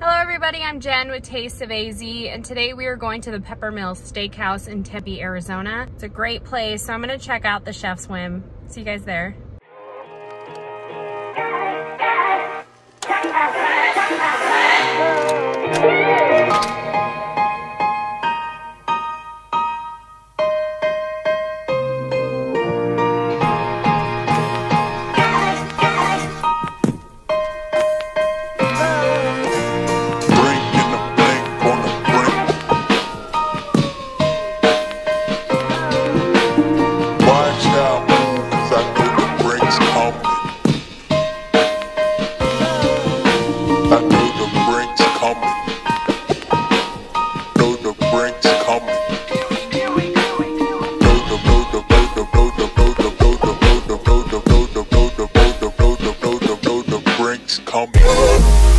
Hello everybody, I'm Jen with Taste of AZ and today we are going to the Peppermill Steakhouse in Tempe, Arizona. It's a great place, so I'm gonna check out the chef's whim. See you guys there. drinks coming.